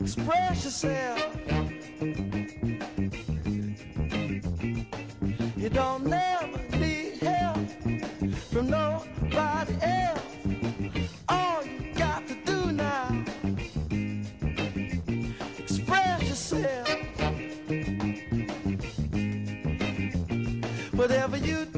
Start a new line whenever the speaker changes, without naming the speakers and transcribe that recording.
Express yourself. You don't never need help from nobody else. whatever you do.